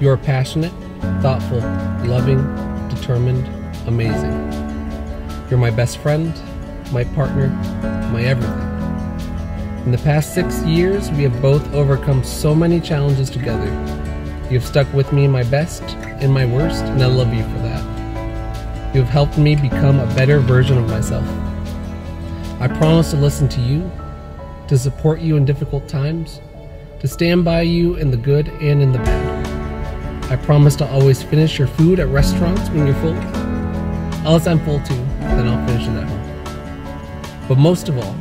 You are passionate, thoughtful, loving, determined, amazing. You're my best friend, my partner, my everything. In the past six years, we have both overcome so many challenges together. You have stuck with me in my best and my worst, and I love you for that. You have helped me become a better version of myself. I promise to listen to you, to support you in difficult times, to stand by you in the good and in the bad. I promise to always finish your food at restaurants when you're full. Unless I'm full too, then I'll finish it at home. But most of all,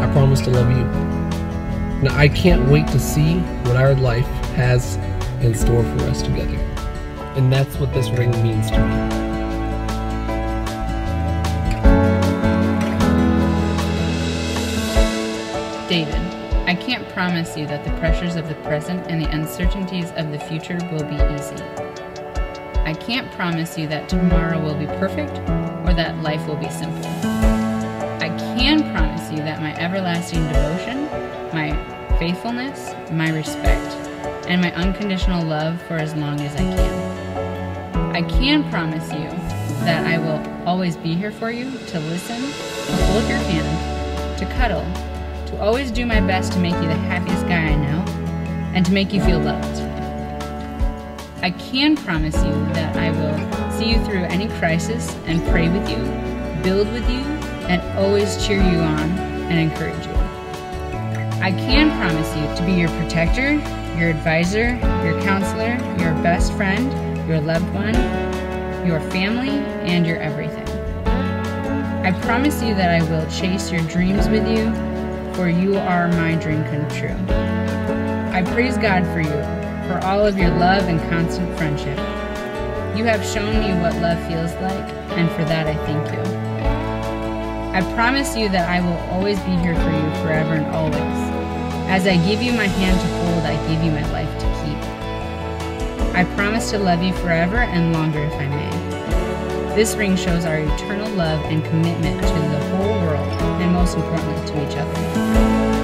I promise to love you. Now, I can't wait to see what our life has in store for us together. And that's what this ring means to me. David, I can't promise you that the pressures of the present and the uncertainties of the future will be easy. I can't promise you that tomorrow will be perfect or that life will be simple. I can promise you that my everlasting devotion, my faithfulness, my respect, and my unconditional love for as long as I can. I can promise you that I will always be here for you to listen, to hold your hand, to cuddle, to always do my best to make you the happiest guy I know, and to make you feel loved. I can promise you that I will see you through any crisis and pray with you, build with you, and always cheer you on and encourage you. I can promise you to be your protector, your advisor, your counselor, your best friend, your loved one, your family, and your everything. I promise you that I will chase your dreams with you for you are my dream come true. I praise God for you, for all of your love and constant friendship. You have shown me what love feels like, and for that I thank you. I promise you that I will always be here for you forever and always. As I give you my hand to hold, I give you my life to keep. I promise to love you forever and longer if I may. This ring shows our eternal love and commitment to the whole world, and most importantly, to each other.